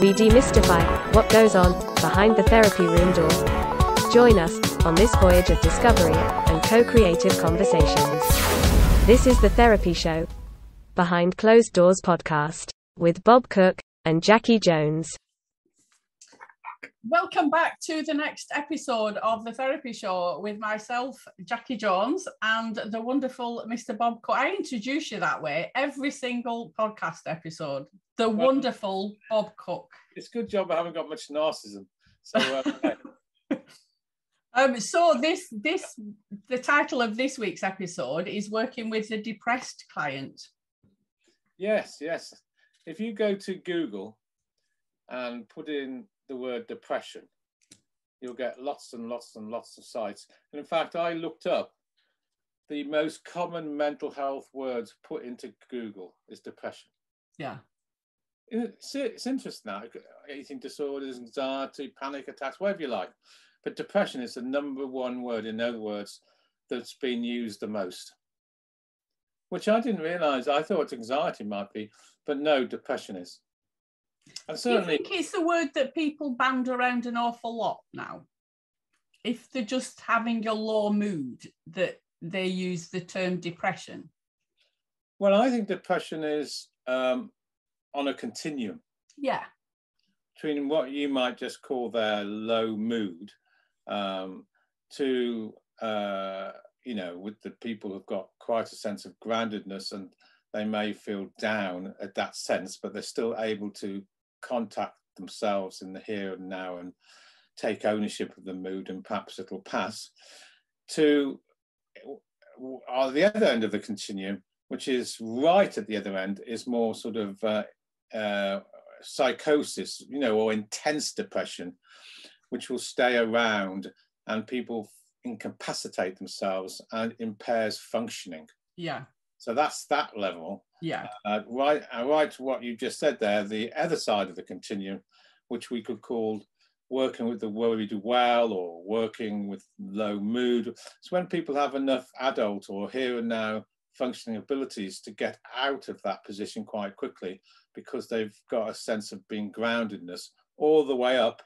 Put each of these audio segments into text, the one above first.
We demystify what goes on behind the therapy room door. Join us on this voyage of discovery and co creative conversations. This is The Therapy Show, Behind Closed Doors podcast, with Bob Cooke and Jacci Jones. Welcome back to the next episode of the Therapy Show with myself, Jacci Jones, and the wonderful Mr. Bob Cooke. I introduce you that way every single podcast episode. The Well- wonderful Bob Cooke. It's a good job I haven't got much narcissism. So uh, Um, so this this the title of this week's episode is working with a depressed client. yes, yes. If you go to Google and put in the word depression, you'll get lots and lots and lots of sites. And in fact, I looked up the most common mental health words put into Google is depression. Yeah. It's, it's interesting now. Eating disorders, anxiety, panic attacks, whatever you like. But depression is the number one word, in other words, that's been used the most. Which I didn't realize. I thought anxiety might be, but no, depression is. And Do you think it's the word that people band around an awful lot now? If they're just having a low mood, that they use the term depression. well, I think depression is um, on a continuum Yeah. between what you might just call their low mood um, to, uh, you know, with the people who've got quite a sense of groundedness and they may feel down at that sense, but they're still able to contact themselves in the here and now and take ownership of the mood and perhaps it'll pass to uh, the other end of the continuum, which is right at the other end, is more sort of uh, uh, psychosis, you know, or intense depression, which will stay around and people incapacitate themselves and impairs functioning. Yeah. So that's that level. Yeah. Uh, right, uh, right to what you just said there, the other side of the continuum, which we could call working with the worried well or working with low mood. It's when people have enough adult or here and now functioning abilities to get out of that position quite quickly because they've got a sense of being groundedness all the way up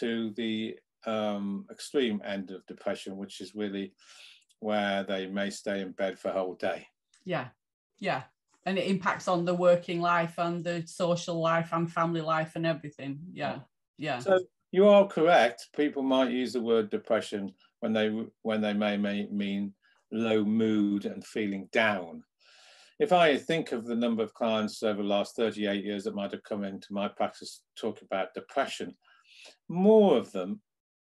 to the um, extreme end of depression, which is really where they may stay in bed for a whole day. Yeah. Yeah. And it impacts on the working life and the social life and family life and everything. Yeah. Yeah. So you are correct. People might use the word depression when they when they may, may mean low mood and feeling down. If I think of the number of clients over the last 38 years that might have come into my practice talking about depression, more of them,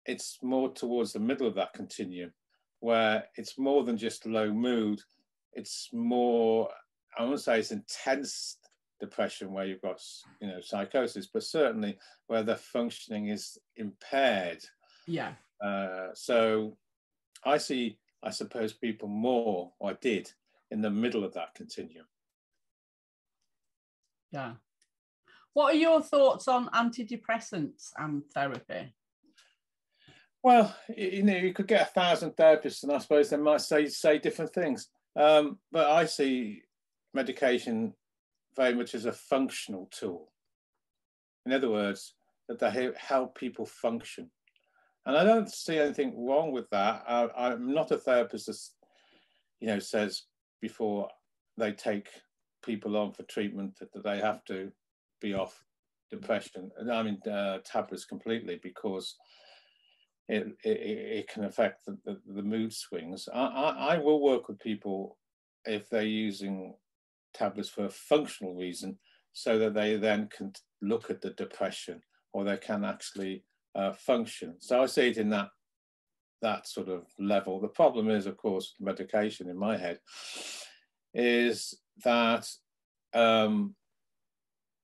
it's more towards the middle of that continuum, where it's more than just low mood. It's more, I won't say it's intense depression where you've got you know psychosis, but certainly where the functioning is impaired. yeah. Uh, so I see, I suppose, people more, or I did, in the middle of that continuum. Yeah. What are your thoughts on antidepressants and therapy? Well, you know, you could get a thousand therapists, and I suppose they might say say different things. Um, but I see medication very much as a functional tool. In other words, that they help people function, and I don't see anything wrong with that. I, I'm not a therapist that, you know, says before they take people on for treatment that, that they have to be off depression. I mean, uh, tablets completely because it, it, it can affect the, the, the mood swings. I, I, I will work with people if they're using tablets for a functional reason so that they then can look at the depression or they can actually uh, function. So I see it in that that sort of level. The problem is, of course, medication in my head is that um,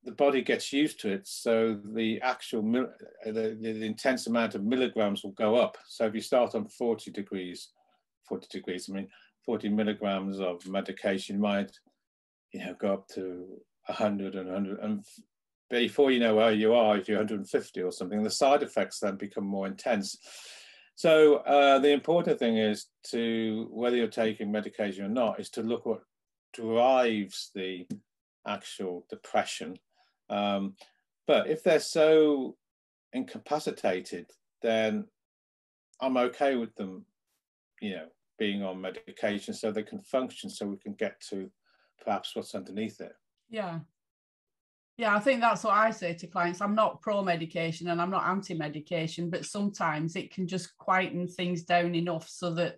the body gets used to it. So the actual uh, the, the intense amount of milligrams will go up. So if you start on 40 degrees, 40 degrees, I mean 40 milligrams of medication might, you know, go up to 100 and 100 and before you know where you are, if you're 150 or something, the side effects then become more intense. So uh, the important thing is to whether you're taking medication or not is to look what drives the actual depression. Um, but if they're so incapacitated, then I'm okay with them, you know, being on medication so they can function so we can get to perhaps what's underneath it. Yeah. Yeah, I think that's what I say to clients. I'm not pro medication and I'm not anti medication, but sometimes it can just quieten things down enough so that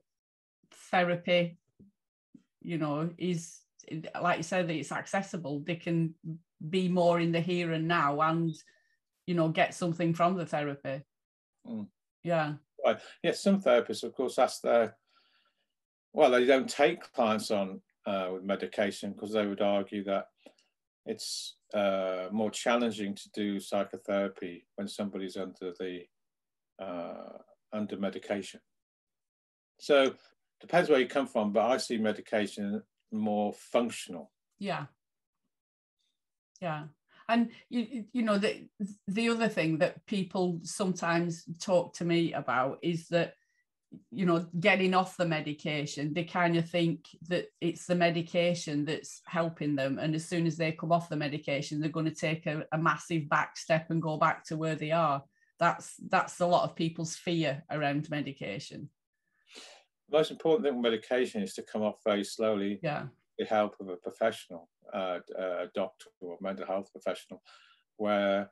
therapy, you know, is like you said, that it's accessible. They can be more in the here and now and, you know, get something from the therapy. Mm. Yeah. Right. Yes, some therapists, of course, that's their, well, they don't take clients on uh, with medication because they would argue that it's uh, more challenging to do psychotherapy when somebody's under the uh, under medication. So depends where you come from, but I see medication more functional. Yeah. Yeah. And you, you know the the other thing that people sometimes talk to me about is that you know getting off the medication they kind of think that it's the medication that's helping them. And as soon as they come off the medication they're going to take a, a massive back step and go back to where they are. That's that's a lot of people's fear around medication. The most important thing with medication is to come off very slowly. Yeah the help of a professional uh, a doctor or mental health professional where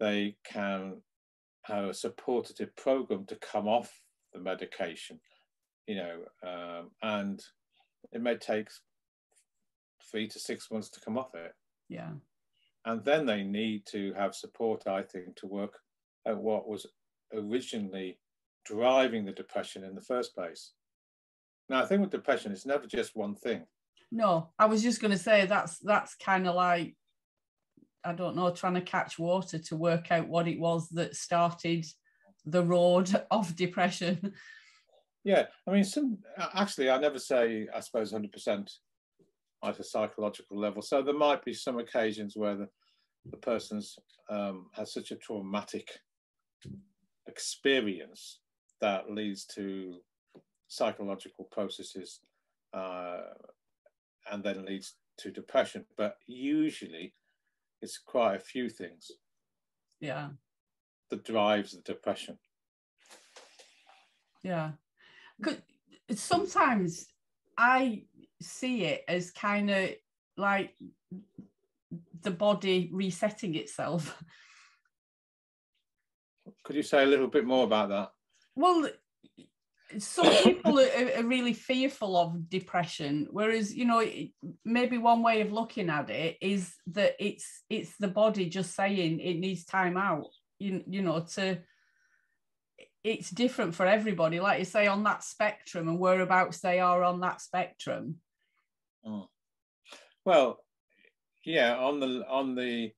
they can have a supportive program to come off the medication, you know, um, and it may take three to six months to come off it. Yeah. And then they need to have support, I think, to work at what was originally driving the depression in the first place. Now, I think with depression, it's never just one thing. No, I was just going to say that's that's kind of like I don't know, trying to catch water to work out what it was that started the road of depression. Yeah, I mean, some actually, I never say, I suppose, 100% at a psychological level. So there might be some occasions where the, the person's um, has such a traumatic experience that leads to psychological processes uh, and then leads to depression. But usually it's quite a few things. Yeah that drives the depression. Yeah. Sometimes I see it as kind of like the body resetting itself. Could you say a little bit more about that? Well, some people are, are, really fearful of depression whereas you know maybe one way of looking at it is that it's it's the body just saying it needs time out you, you know to it's different for everybody like you say on that spectrum and whereabouts they are on that spectrum oh. well yeah on the on the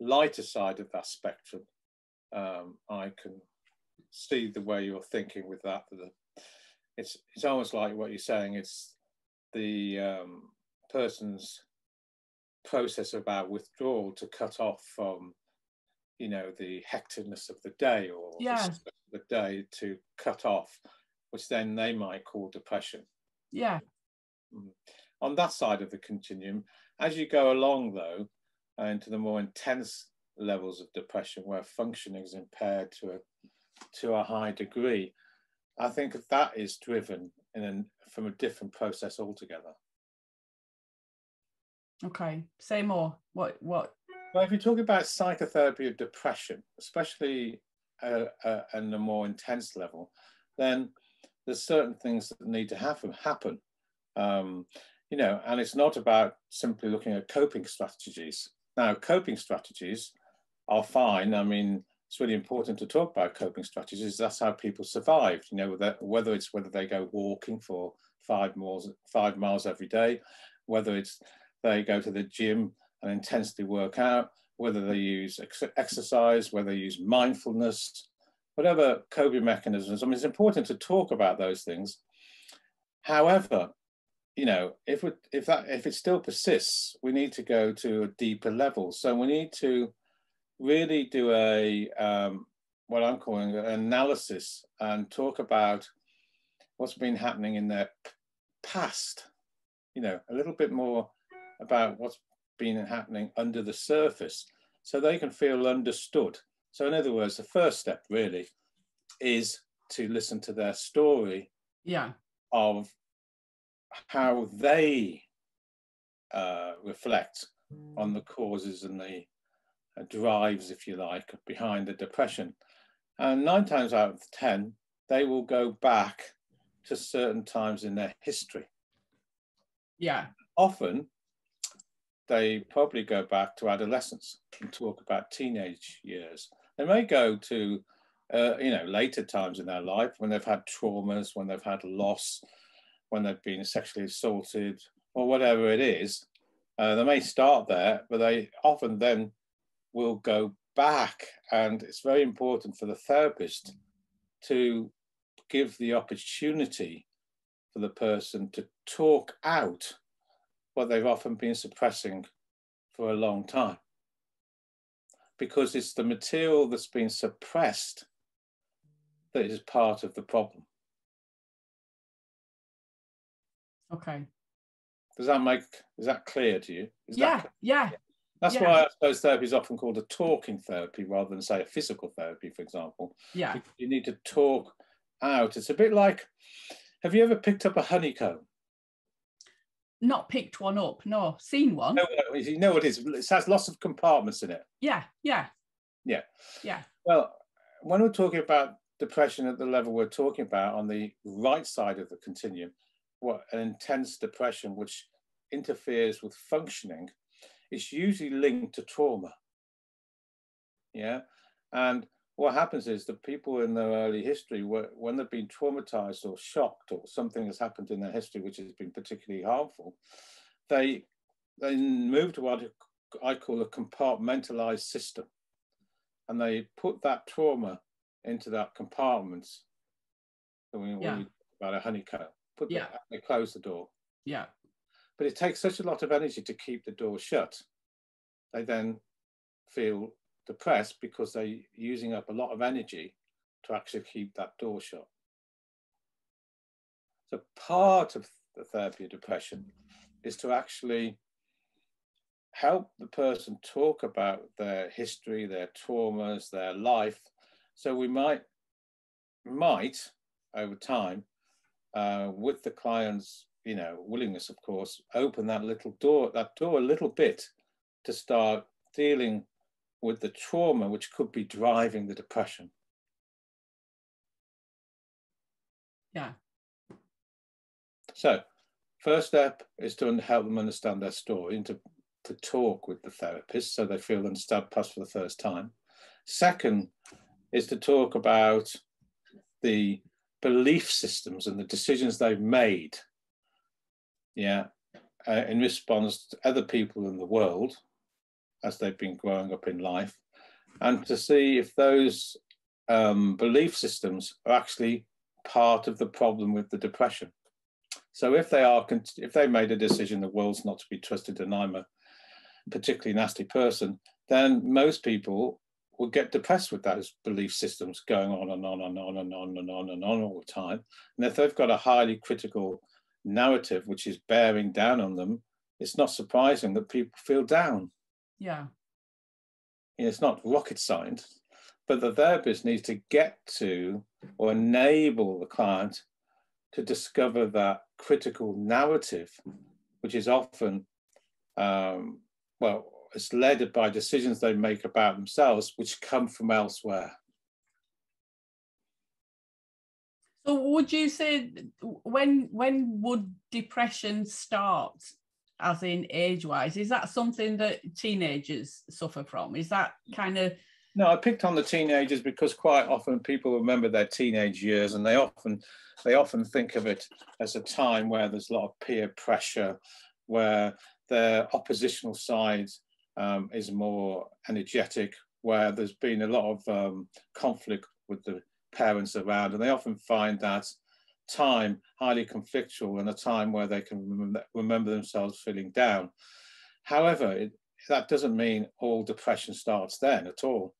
lighter side of that spectrum um, i can see the way you're thinking with that it's it's almost like what you're saying it's the um, person's process about withdrawal to cut off from you know the hecticness of the day or yeah. the, the day to cut off which then they might call depression yeah mm. on that side of the continuum as you go along though uh, into the more intense levels of depression where functioning is impaired to a to a high degree i think that is driven in an, from a different process altogether okay say more what what well, if you talk about psychotherapy of depression, especially uh, uh, a more intense level, then there's certain things that need to happen. Happen, um, you know, and it's not about simply looking at coping strategies. Now, coping strategies are fine. I mean, it's really important to talk about coping strategies. That's how people survived. You know, whether, whether it's whether they go walking for five miles, five miles every day, whether it's they go to the gym and intensely work out, whether they use ex exercise, whether they use mindfulness, whatever coping mechanisms. I mean, it's important to talk about those things. However, you know, if it, if that if it still persists, we need to go to a deeper level. So we need to really do a um, what I'm calling an analysis and talk about what's been happening in their past you know, a little bit more about what's been happening under the surface so they can feel understood. So, in other words, the first step really is to listen to their story Yeah. of how they uh, reflect on the causes and the drives, if you like, behind the depression. And nine times out of 10, they will go back to certain times in their history. Yeah. Often, they probably go back to adolescence and talk about teenage years. They may go to, uh, you know, later times in their life when they've had traumas, when they've had loss, when they've been sexually assaulted, or whatever it is. Uh, they may start there, but they often then will go back. And it's very important for the therapist to give the opportunity for the person to talk out what they've often been suppressing for a long time. Because it's the material that's been suppressed that is part of the problem. Okay. Does that make is that clear to you? Is that Yeah. clear? Yeah. That's yeah. why I suppose therapy is often called a talking therapy rather than say a physical therapy, for example. Yeah. You need to talk out. It's a bit like have you ever picked up a honeycomb? Not picked one up. No. Seen one. No, know you know what it is? It has lots of compartments in it. Yeah. Yeah. Yeah. Yeah. Well, when we're talking about depression at the level we're talking about on the right side of the continuum, what an intense depression which interferes with functioning, is usually linked to trauma. Yeah. And what happens is that people in their early history, when they've been traumatized or shocked or something has happened in their history which has been particularly harmful, they they move to what I call a compartmentalized system and they put that trauma into that compartment. So when, when Yeah. you talk about a honeycomb, put Yeah. they close the door. Yeah. But it takes such a lot of energy to keep the door shut. They then feel depressed because they're using up a lot of energy to actually keep that door shut. So part of the therapy of depression is to actually help the person talk about their history, their traumas, their life. So we might might over time, uh, with the client's you know willingness, of course, open that little door, that door a little bit to start dealing with the trauma which could be driving the depression. Yeah. So, first step is to help them understand their story and to, to talk with the therapist so they feel understood perhaps for the first time. Second is to talk about the belief systems and the decisions they've made, yeah, uh, in response to other people in the world as they've been growing up in life, and to see if those um, belief systems are actually part of the problem with the depression. So if they are, if they made a decision the world's not to be trusted and I'm a particularly nasty person, then most people will get depressed with those belief systems going on and on and on and on and on and on all the time. And if they've got a highly critical narrative which is bearing down on them, it's not surprising that people feel down. Yeah. It's not rocket science, but the therapist needs to get to or enable the client to discover that critical narrative, which is often, um, well, it's led by decisions they make about themselves, which come from elsewhere. So would you say when when would depression start as in age wise is that something that teenagers suffer from? Is that kind of no i picked on the teenagers because quite often people remember their teenage years and they often they often think of it as a time where there's a lot of peer pressure where their oppositional side um, is more energetic where there's been a lot of um, conflict with the parents around and they often find that time highly conflictual and a time where they can remember, themselves feeling down. However, it, that doesn't mean all depression starts then at all.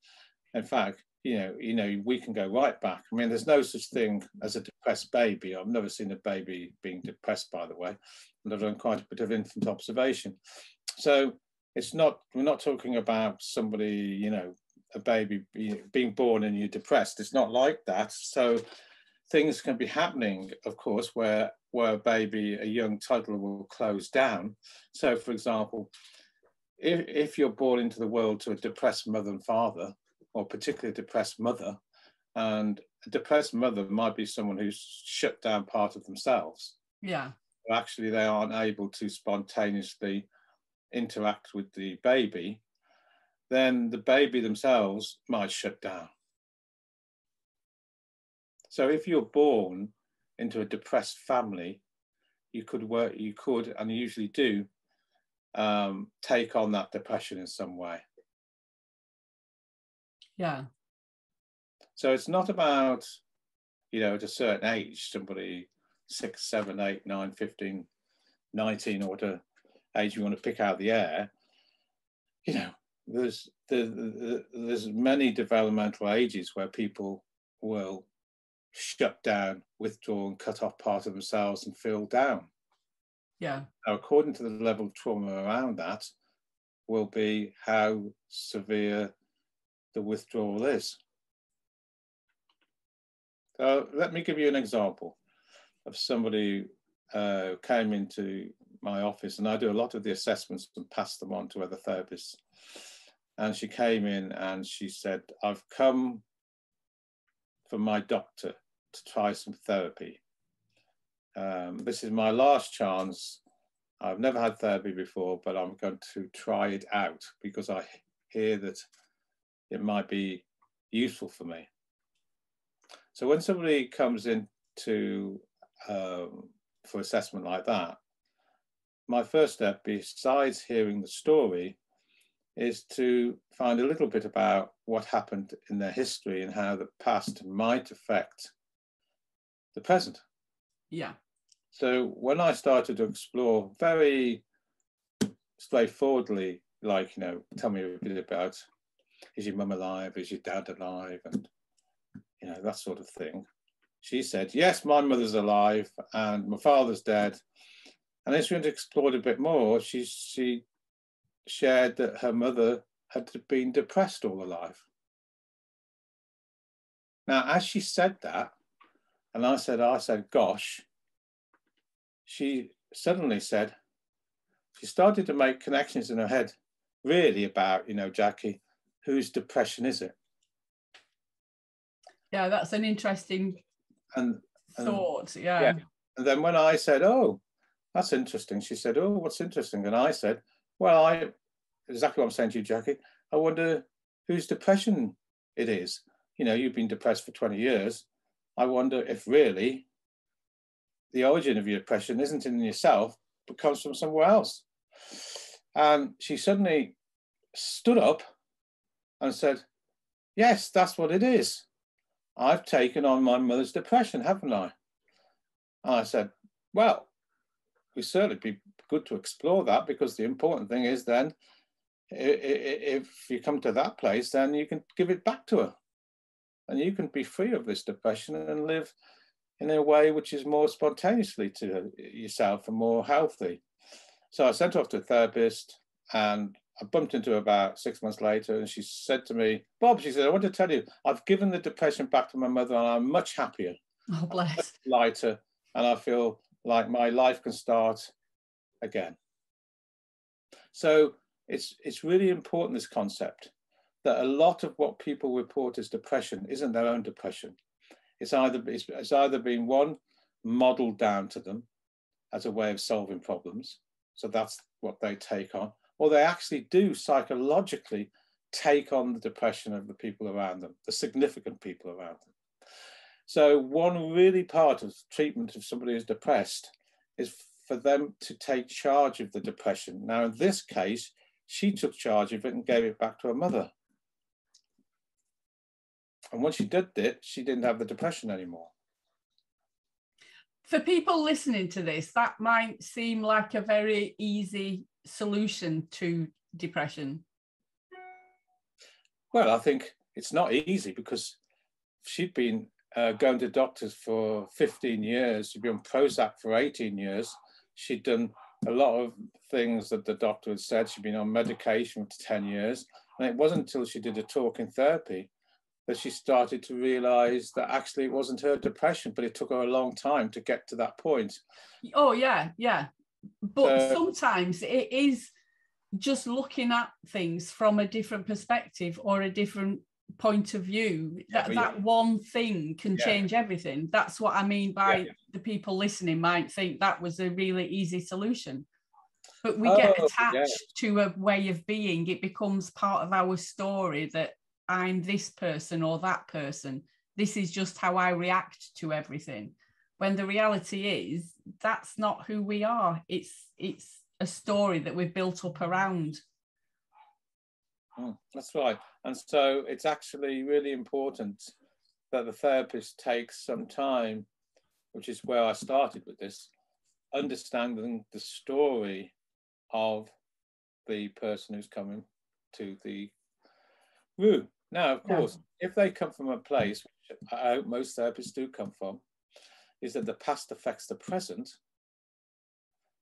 In fact, you know, you know, we can go right back. I mean, there's no such thing as a depressed baby. I've never seen a baby being depressed, by the way, and I've done quite a bit of infant observation. So it's not, we're not talking about somebody, you know, a baby being born and you're depressed. It's not like that. So things can be happening, of course, where where a baby, a young toddler will close down. So, for example, if, if you're born into the world to a depressed mother and father, or particularly a depressed mother, and a depressed mother might be someone who's shut down part of themselves. Yeah. Actually, they aren't able to spontaneously interact with the baby, then the baby themselves might shut down. So if you're born into a depressed family, you could work, you could, and usually do, um, take on that depression in some way. Yeah. So it's not about, you know, at a certain age, somebody six, seven, eight, nine, 15, 19, or whatever age you want to pick out the air, you know, there's the, the, there's many developmental ages where people will shut down, withdraw, and cut off part of themselves and feel down. Yeah. Now, according to the level of trauma around that, will be how severe the withdrawal is. So let me give you an example of somebody uh, came into my office, and I do a lot of the assessments and pass them on to other therapists. And she came in and she said, I've come for my doctor to try some therapy. Um, this is my last chance. I've never had therapy before, but I'm going to try it out because I hear that it might be useful for me. So when somebody comes in to um, for assessment like that, my first step, besides hearing the story, is to find a little bit about what happened in their history and how the past might affect the present. Yeah. So when I started to explore very straightforwardly, like, you know, tell me a bit about is your mum alive? Is your dad alive? And, you know, that sort of thing. She said, yes, my mother's alive and my father's dead. And as we explored a bit more, she, she shared that her mother had been depressed all her life. Now, as she said that, and I said, I said, gosh, she suddenly said, she started to make connections in her head, really about, you know, Jacci, whose depression is it? Yeah, that's an interesting and, and thought. Yeah. yeah. And then when I said, oh, that's interesting, she said, oh, what's interesting? And I said, well, I exactly what I'm saying to you, Jacci. I wonder whose depression it is. You know, you've been depressed for 20 years. I wonder if really the origin of your depression isn't in yourself, but comes from somewhere else. And she suddenly stood up and said, Yes, that's what it is. I've taken on my mother's depression, haven't I? And I said, Well, we certainly be good to explore that because the important thing is then if you come to that place, then you can give it back to her and you can be free of this depression and live in a way which is more spontaneously to yourself and more healthy. So I sent her off to a therapist and I bumped into her about six months later and she said to me, Bob, she said, I want to tell you, I've given the depression back to my mother and I'm much happier. Oh, bless. Lighter. And I feel like my life can start again. So it's, it's really important, this concept, that a lot of what people report as depression isn't their own depression. It's either, it's, it's either been one, modeled down to them as a way of solving problems. So that's what they take on. Or they actually do psychologically take on the depression of the people around them, the significant people around them. So one really part of treatment of somebody who's depressed is for them to take charge of the depression. Now, in this case, she took charge of it and gave it back to her mother. And once she did it, she didn't have the depression anymore. For people listening to this, that might seem like a very easy solution to depression. Well, I think it's not easy because she'd been uh, going to doctors for 15 years. She'd been on Prozac for 18 years. She'd done a lot of things that the doctor had said. She'd been on medication for 10 years. And it wasn't until she did a talking therapy that she started to realize that actually it wasn't her depression, but it took her a long time to get to that point. Oh, yeah, yeah. But uh, sometimes it is just looking at things from a different perspective or a different point of view that yeah, that yeah. one thing can yeah. change everything. That's what i mean by the people listening might think that was a really easy solution. But we oh, get attached to a way of being. It becomes part of our story that i'm this person or that person. This is just how i react to everything. When the reality is that's not who we are. It's it's a story that we've built up around Mm, that's right. And so it's actually really important that the therapist takes some time, which is where I started with this, understanding the story of the person who's coming to the room. Now, of course, yeah. if they come from a place, which I hope most therapists do come from, is that the past affects the present,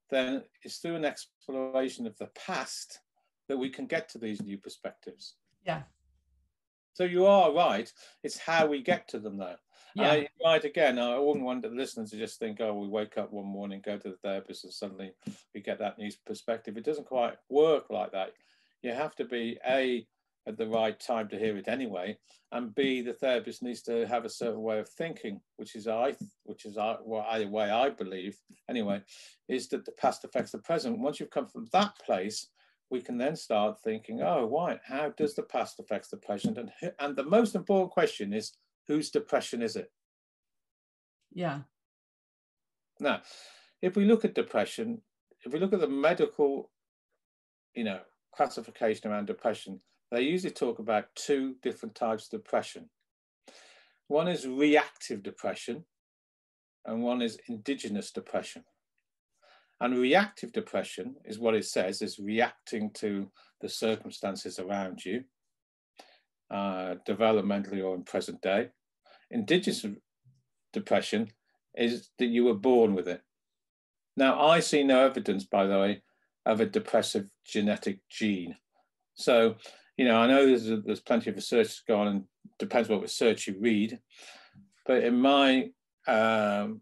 then it's through an exploration of the past that we can get to these new perspectives. Yeah. So you are right. It's how we get to them, though. Yeah. Uh, right. Again, I wouldn't want the listeners to just think, "Oh, we wake up one morning, go to the therapist, and suddenly we get that new perspective." It doesn't quite work like that. You have to be a at the right time to hear it anyway, and b the therapist needs to have a certain way of thinking, which is I, which is I, well, either way I believe anyway, is that the past affects the present. Once you've come from that place, we can then start thinking, oh, why? How hmm. does the past affect the present? And, and the most important question is, whose depression is it? Yeah. Now, if we look at depression, if we look at the medical, you know, classification around depression, they usually talk about two different types of depression. One is reactive depression, and one is indigenous depression. And reactive depression is what it says, is reacting to the circumstances around you, uh, developmentally or in present day. Indigenous depression is that you were born with it. Now, I see no evidence, by the way, of a depressive genetic gene. So, you know, I know there's, there's plenty of research going on, and depends what research you read. But in my um,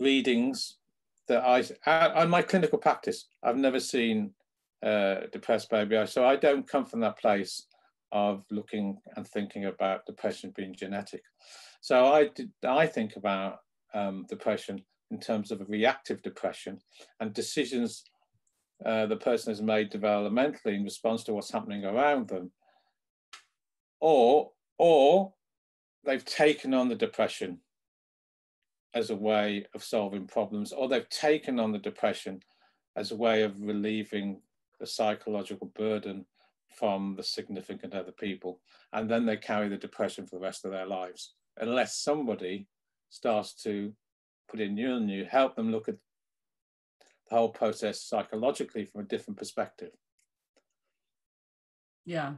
readings, that I, on my clinical practice, I've never seen uh, depressed baby. So I don't come from that place of looking and thinking about depression being genetic. So I, did, I think about um, depression in terms of a reactive depression and decisions uh, the person has made developmentally in response to what's happening around them. Or, or they've taken on the depression as a way of solving problems, or they've taken on the depression as a way of relieving the psychological burden from the significant other people. And then they carry the depression for the rest of their lives, unless somebody starts to put in new and new, help them look at the whole process psychologically from a different perspective. Yeah.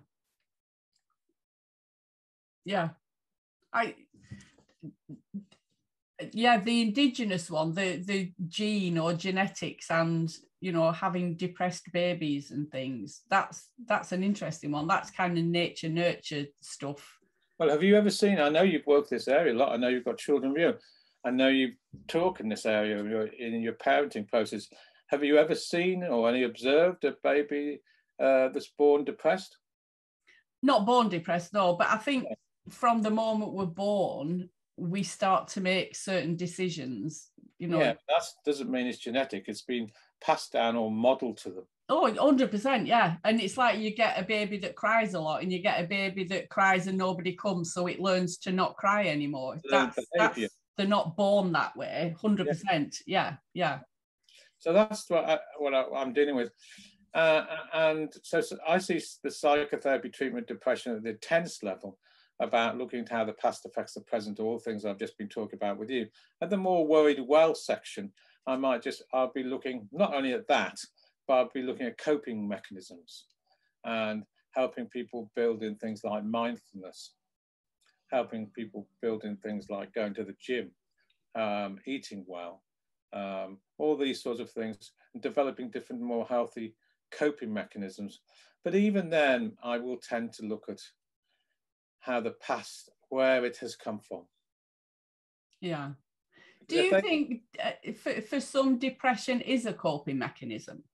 Yeah. I yeah the indigenous one the the gene or genetics and you know having depressed babies and things that's that's an interesting one. That's kind of nature nurture stuff. Well have you ever seen i know you've worked this area a lot i know you've got children with you i know you talk in this area in your parenting process. Have you ever seen or any observed a baby uh, that's born depressed? Not born depressed no but i think from the moment we're born we start to make certain decisions you know? Yeah that doesn't mean it's genetic it's been passed down or modeled to them. Oh 100% yeah. And it's like you get a baby that cries a lot and you get a baby that cries and nobody comes so it learns to not cry anymore. That's, that's they're not born that way 100% yeah. yeah, yeah. so that's what, I, what I, am dealing with. Uh, and so, so I see the psychotherapy treatment depression at the intense level about looking at how the past affects the present, all things I've just been talking about with you. At the more worried well section, I might just, I'll be looking not only at that, but I'll be looking at coping mechanisms and helping people build in things like mindfulness helping people building things like going to the gym, um, eating well, um, all these sorts of things, and developing different, more healthy coping mechanisms. But even then, I will tend to look at how the past, where it has come from. Yeah. Do you think uh, for, for some depression is a coping mechanism?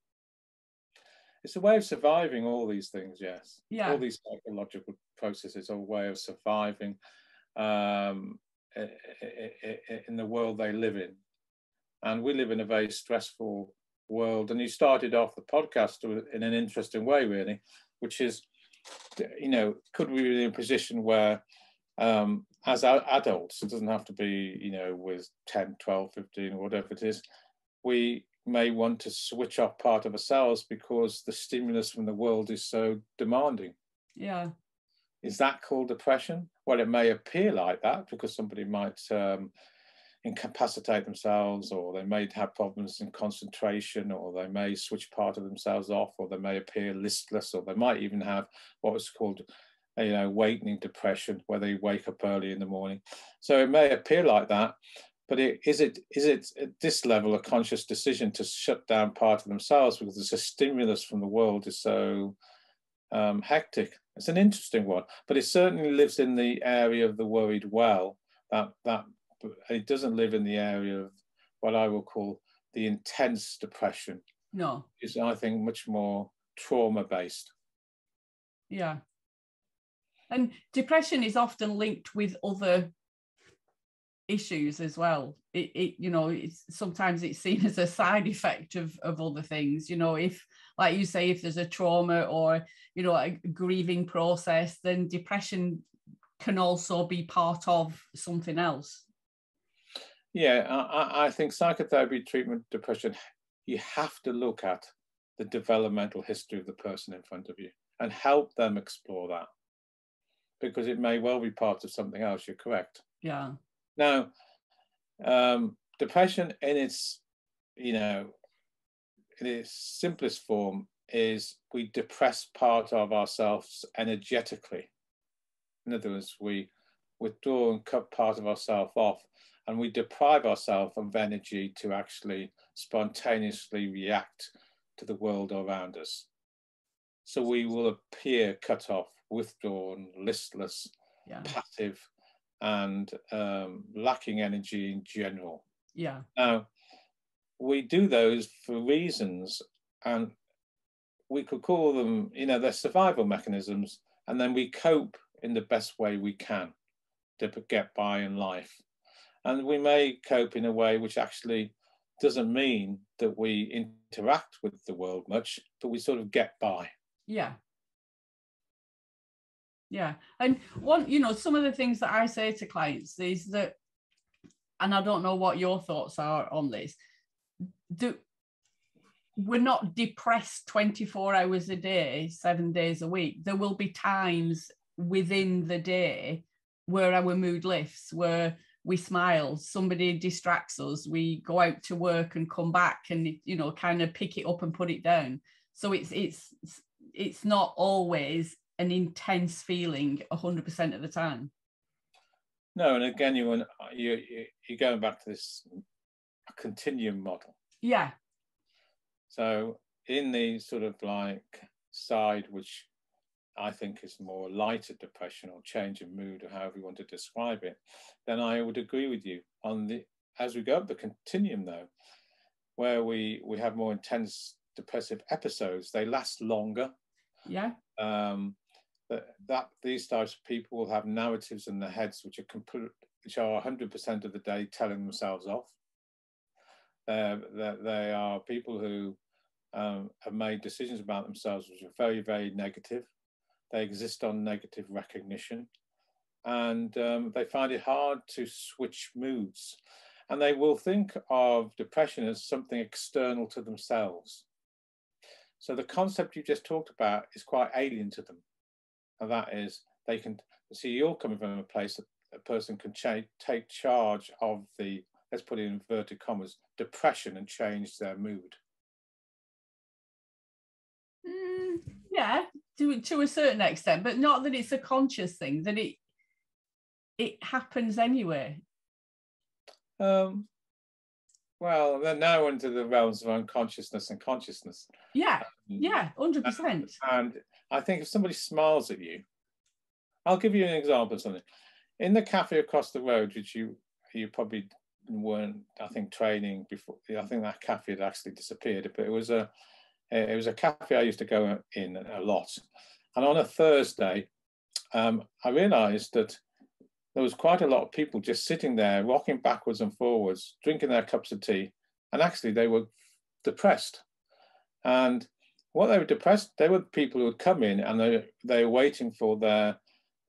It's a way of surviving all these things, yes. Yeah. All these psychological processes are a way of surviving um, in the world they live in. And we live in a very stressful world. And you started off the podcast in an interesting way, really, which is, you know, could we be in a position where, um, as adults, it doesn't have to be, you know, with 10, 12, 15, whatever it is, we may want to switch off part of ourselves because the stimulus from the world is so demanding. Yeah. Is that called depression? Well, it may appear like that because somebody might um, incapacitate themselves, or they may have problems in concentration, or they may switch part of themselves off, or they may appear listless, or they might even have what was called you know, awakening depression, where they wake up early in the morning. So it may appear like that, but it, is it is it at this level a conscious decision to shut down part of themselves because a stimulus from the world is so um, hectic it's an interesting one, but it certainly lives in the area of the worried well. That that it doesn't live in the area of what I will call the intense depression. No, is I think much more trauma based. Yeah, and depression is often linked with other issues as well. It, it you know it's sometimes it's seen as a side effect of of other things. You know if like you say if there's a trauma or you know a grieving process then depression can also be part of something else yeah i, I think psychotherapy treatment depression you have to look at the developmental history of the person in front of you and help them explore that because it may well be part of something else you're correct yeah now, um, depression in its, you know, in its simplest form is we depress part of ourselves energetically. In other words, we withdraw and cut part of ourselves off and we deprive ourselves of energy to actually spontaneously react to the world around us. So we will appear cut off, withdrawn, listless, yeah. passive, and um, lacking energy in general. Yeah. Now, we do those for reasons, and we could call them, you know, they're survival mechanisms, and then we cope in the best way we can to get by in life. And we may cope in a way which actually doesn't mean that we interact with the world much, but we sort of get by. Yeah. Yeah. And one you know some of the things that i say to clients is that and i don't know what your thoughts are on this do we're not depressed 24 hours a day seven days a week. There will be times within the day where our mood lifts where we smile somebody distracts us we go out to work and come back and you know kind of pick it up and put it down. So it's it's it's not always an intense feeling 100% of the time. No and again you you you're going back to this continuum model. Yeah. So in the sort of like side which I think is more lighter depression or change of mood or however you want to describe it, then I would agree with you on the as we go up the continuum though, where we we have more intense depressive episodes, they last longer. Yeah. Um, that, that these types of people will have narratives in their heads which are complete, which are 100% of the day telling themselves off. Uh, that they are people who um, have made decisions about themselves which are very, very negative. They exist on negative recognition, and um, they find it hard to switch moods. And they will think of depression as something external to themselves. So the concept you just talked about is quite alien to them and that is they can see you're coming from a place that a person can cha- take charge of the let's put it in inverted commas depression and change their mood mm, yeah to, to a certain extent but not that it's a conscious thing that it it happens anyway? Um, well, then now into the realms of unconsciousness and consciousness. Yeah, um, yeah, hundred percent. And I think if somebody smiles at you, I'll give you an example of something. In the cafe across the road, which you you probably weren't, I think, training before. I think that cafe had actually disappeared, but it was a it was a cafe I used to go in a lot. And on a Thursday, um, I realised that there was quite a lot of people just sitting there, rocking backwards and forwards, drinking their cups of tea, and actually they were depressed. And what they were depressed, they were people who would come in and they, they were waiting for their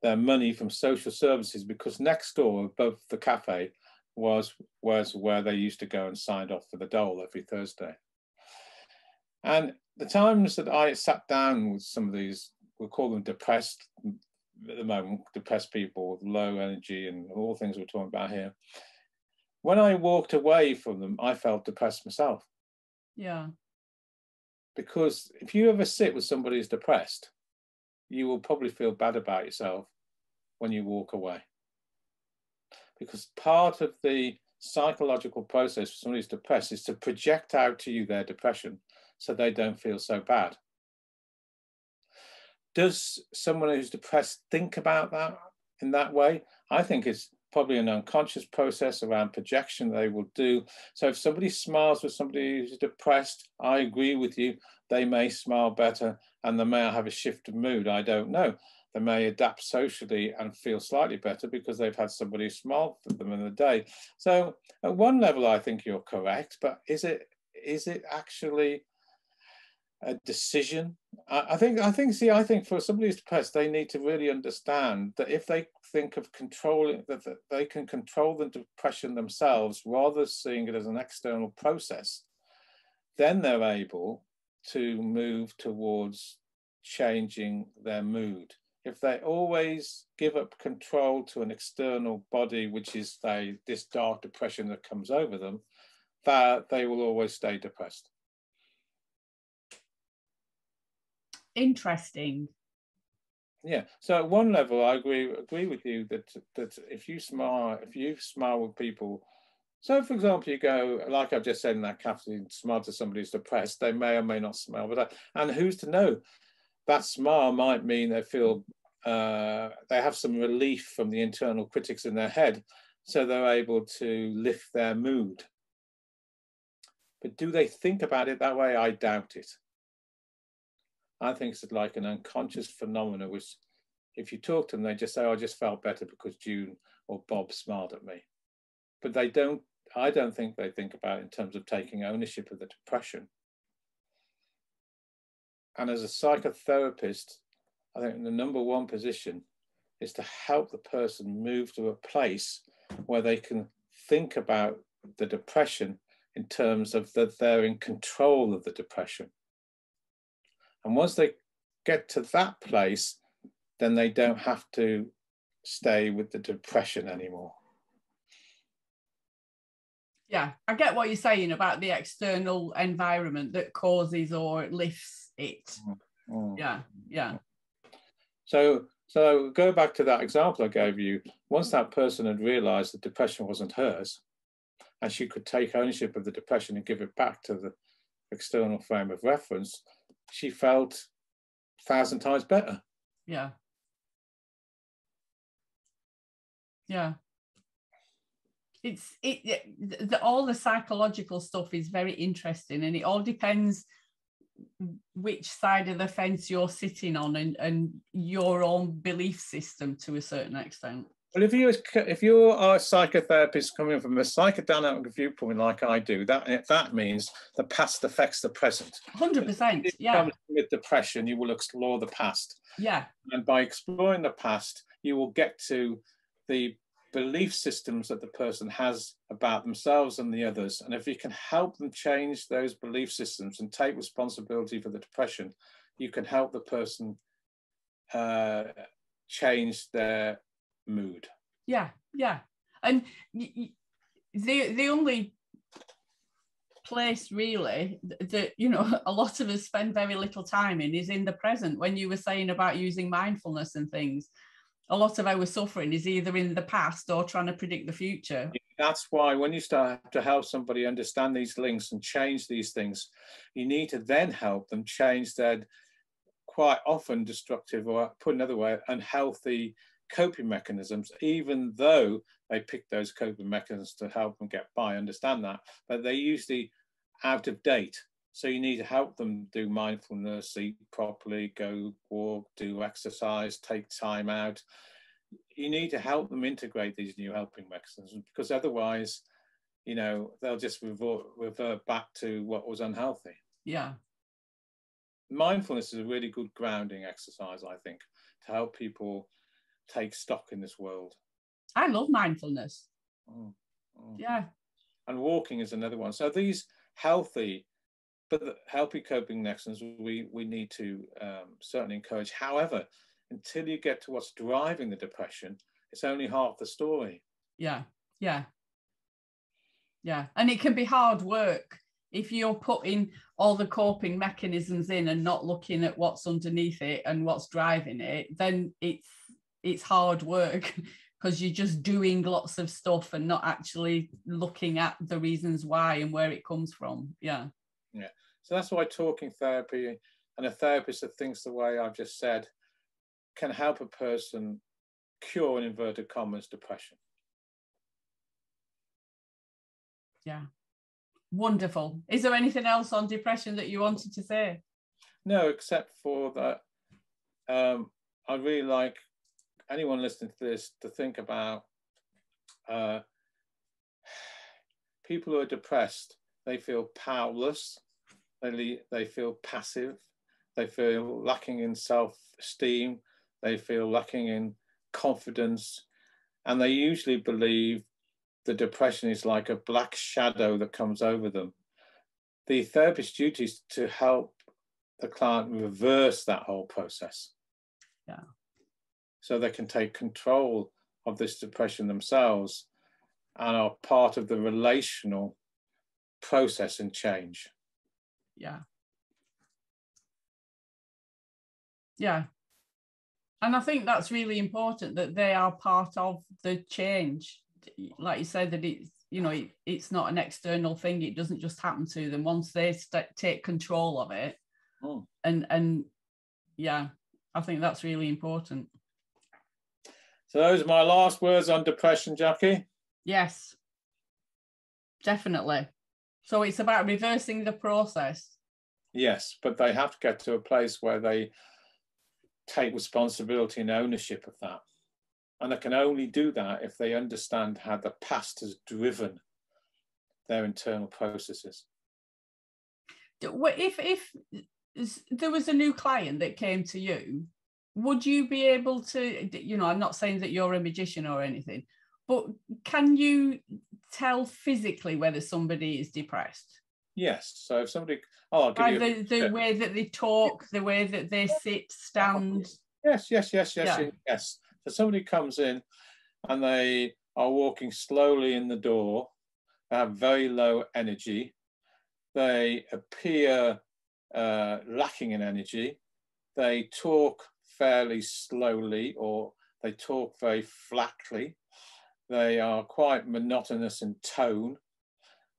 their money from social services because next door above the cafe was was where they used to go and signed off for the dole every Thursday. And the times that I sat down with some of these, we'll call them depressed at the moment, depressed people, low energy, and all things we're talking about here. When I walked away from them, I felt depressed myself. Yeah. Because if you ever sit with somebody who's depressed, you will probably feel bad about yourself when you walk away. Because part of the psychological process for somebody who's depressed is to project out to you their depression so they don't feel so bad does someone who's depressed think about that in that way? I think it's probably an unconscious process around projection they will do. So if somebody smiles with somebody who's depressed, I agree with you, they may smile better and they may have a shift of mood. I don't know. They may adapt socially and feel slightly better because they've had somebody smile for them in the day. So at one level, I think you're correct, but is it is it actually a decision. I, I, think I think see I think for somebody who's depressed, they need to really understand that if they think of controlling that, that they can control the depression themselves rather than seeing it as an external process, then they're able to move towards changing their mood. If they always give up control to an external body, which is they, this dark depression that comes over them, that they will always stay depressed. Interesting. Yeah. So at one level, I agree agree with you that that if you smile, if you smile with people, so for example, you go like I've just said in that cafe, smile to somebody who's depressed, they may or may not smile, but and who's to know? That smile might mean they feel uh, they have some relief from the internal critics in their head, so they're able to lift their mood. But do they think about it that way? I doubt it. I think it's like an unconscious phenomenon, which if you talk to them, they just say, oh, I just felt better because June or Bob smiled at me. But they don't, I don't think they think about in terms of taking ownership of the depression. And as a psychotherapist, I think the number one position is to help the person move to a place where they can think about the depression in terms of that they're in control of the depression. And once they get to that place, then they don't have to stay with the depression anymore. Yeah, I get what you're saying about the external environment that causes or lifts it. Mm. mm. Yeah, yeah. So, so go back to that example I gave you. Once that person had realised that depression wasn't hers, and she could take ownership of the depression and give it back to the external frame of reference, she felt a thousand times better. Yeah. Yeah. It's it, it the, all the psychological stuff is very interesting, and it all depends which side of the fence you're sitting on and, and your own belief system to a certain extent. Well, if you if you are a psychotherapist coming from a psychodynamic viewpoint like I do, that that means the past affects the present. Hundred percent. Yeah. With depression, you will explore the past. Yeah. And by exploring the past, you will get to the belief systems that the person has about themselves and the others. And if you can help them change those belief systems and take responsibility for the depression, you can help the person uh, change their mood. Yeah, yeah, and the the only place really that you know a lot of us spend very little time in is in the present. When you were saying about using mindfulness and things, a lot of our suffering is either in the past or trying to predict the future. That's why when you start to help somebody understand these links and change these things, you need to then help them change their quite often destructive or put another way, unhealthy coping mechanisms, even though they pick those coping mechanisms to help them get by, understand that, but they're usually out of date. So you need to help them do mindfulness, eat properly, go walk, do exercise, take time out. You need to help them integrate these new helping mechanisms because otherwise, you know, they'll just revert, revert back to what was unhealthy. Yeah. Mindfulness is a really good grounding exercise, I think, to help people take stock in this world. I love mindfulness. Mm, mm. Yeah. And walking is another one. So these healthy but the healthy coping mechanisms we, we need to um, certainly encourage. However, until you get to what's driving the depression, it's only half the story. Yeah, yeah, yeah. And it can be hard work if you're putting all the coping mechanisms in and not looking at what's underneath it and what's driving it. Then it's it's hard work because you're just doing lots of stuff and not actually looking at the reasons why and where it comes from. Yeah. Yeah. So that's why talking therapy and a therapist that thinks the way I've just said can help a person cure in inverted commas depression. Yeah. Wonderful. Is there anything else on depression that you wanted to say? No, except for that um, I really like anyone listening to this to think about uh, people who are depressed, they feel powerless they, they feel passive, they feel lacking in self esteem, they feel lacking in confidence, and they usually believe the depression is like a black shadow that comes over them. The therapist's duty is to help the client reverse that whole process. Yeah. So they can take control of this depression themselves and are part of the relational process and change. Yeah. Yeah. And i think that's really important that they are part of the change. Like you said that it's you know it, it's not an external thing. It doesn't just happen to them. Once they st- take control of it oh. and and yeah i think that's really important so those are my last words on depression Jacci yes definitely so it's about reversing the process. Yes, but they have to get to a place where they take responsibility and ownership of that. And they can only do that if they understand how the past has driven their internal processes. If if there was a new client that came to you, would you be able to? You know, I'm not saying that you're a magician or anything, but can you tell physically whether somebody is depressed? Yes. So if somebody, oh, By the, the way that they talk, the way that they sit, stand. Yes, yes, yes, yes, yeah. yes. So somebody comes in and they are walking slowly in the door, they have very low energy, they appear uh, lacking in energy, they talk fairly slowly or they talk very flatly they are quite monotonous in tone.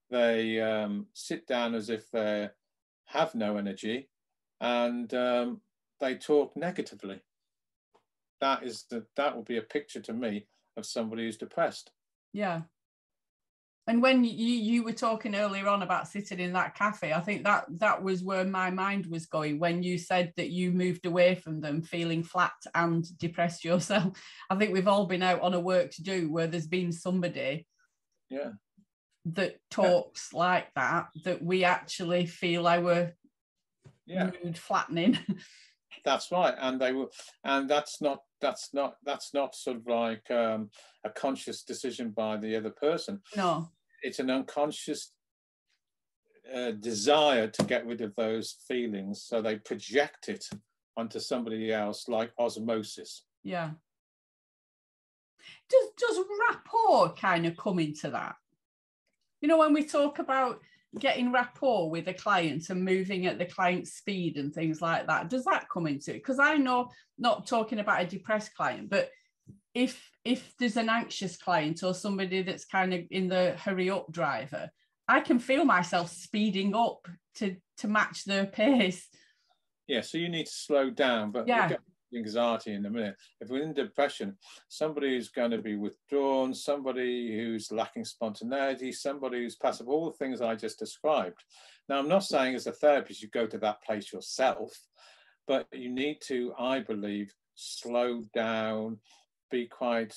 They um, sit down as if they have no energy and um, they talk negatively. That is the, that would be a picture to me of somebody who's depressed. Yeah and when you you were talking earlier on about sitting in that cafe i think that that was where my mind was going when you said that you moved away from them feeling flat and depressed yourself. I think we've all been out on a work to do where there's been somebody yeah. that talks yeah. like that that we actually feel our yeah. mood flattening. That's right and they will and that's not that's not that's not sort of like um, a conscious decision by the other person. No it's an unconscious uh, desire to get rid of those feelings so they project it onto somebody else like osmosis. Yeah. Does does rapport kind of come into that? You know when we talk about getting rapport with a client and moving at the client's speed and things like that does that come into it? Because i know not talking about a depressed client but if if there's an anxious client or somebody that's kind of in the hurry up driver, I can feel myself speeding up to to match their pace. Yeah, so you need to slow down, but Yeah. we'll get to anxiety in a minute. If we're in depression, somebody who's going to be withdrawn, somebody who's lacking spontaneity, somebody who's passive, all the things I just described. Now, I'm not saying as a therapist you go to that place yourself, but you need to, I believe, slow down, be quite,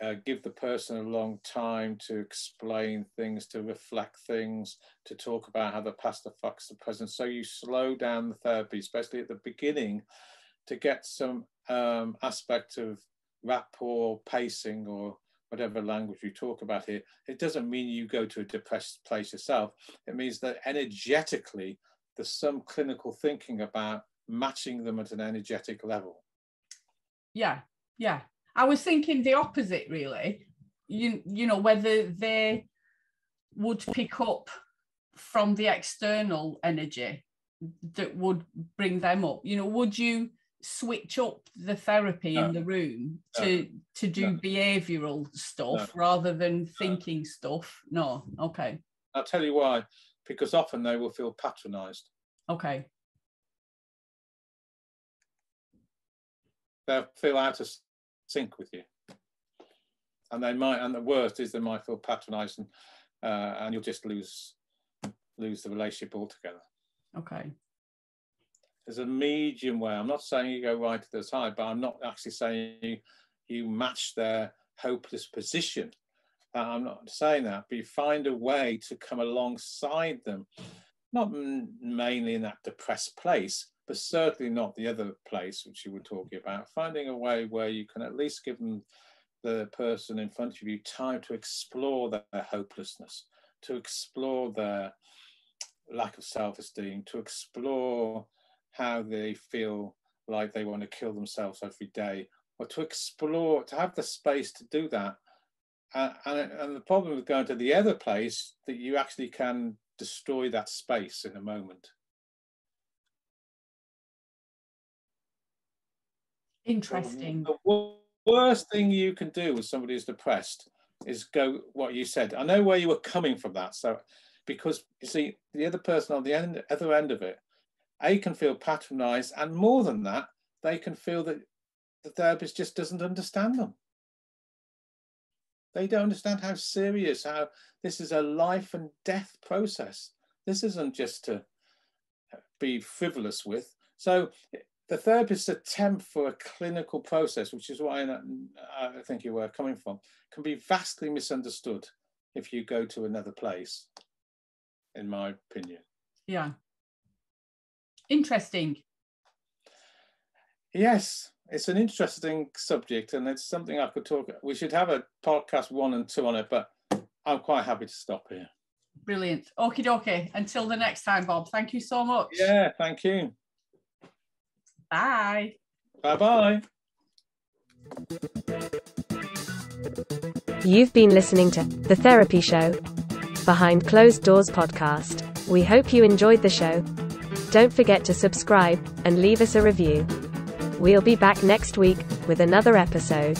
uh, give the person a long time to explain things, to reflect things, to talk about how the past affects the present. So you slow down the therapy, especially at the beginning, to get some um, aspect of rapport, pacing, or whatever language you talk about here. It doesn't mean you go to a depressed place yourself. It means that energetically, there's some clinical thinking about matching them at an energetic level. Yeah, yeah. I was thinking the opposite, really. You you know whether they would pick up from the external energy that would bring them up. You know, would you switch up the therapy No. in the room to to do No. behavioural stuff rather than thinking stuff? No. Okay. I'll tell you why, because often they will feel patronized. Okay. They'll feel out of sync with you. And they might, and the worst is they might feel patronized and, uh, and you'll just lose lose the relationship altogether. Okay. There's a medium way. I'm not saying you go right to the side, but I'm not actually saying you, you match their hopeless position. Uh, I'm not saying that, but you find a way to come alongside them, not mainly in that depressed place, but certainly not the other place which you were talking about. Finding a way where you can at least give them the person in front of you time to explore their, hopelessness, to explore their lack of self-esteem, to explore how they feel like they want to kill themselves every day, or to explore, to have the space to do that. Uh, and, and the problem with going to the other place that you actually can destroy that space in a moment. Interesting. The wo- worst thing you can do with somebody who's depressed is go what you said. I know where you were coming from that. So, because you see, the other person on the end, other end of it, A can feel patronized, and more than that, they can feel that the therapist just doesn't understand them. They don't understand how serious, how this is a life and death process. This isn't just to be frivolous with. So the therapist's attempt for a clinical process, which is what I, I think you were coming from, can be vastly misunderstood if you go to another place, in my opinion. Yeah. Interesting. Yes, it's an interesting subject, and it's something I could talk. We should have a podcast one and two on it, but I'm quite happy to stop here. Brilliant. Okie dokie. Until the next time, Bob. Thank you so much. Yeah, thank you. Bye. Bye bye. You've been listening to The Therapy Show, Behind Closed Doors podcast. We hope you enjoyed the show. Don't forget to subscribe and leave us a review. We'll be back next week with another episode.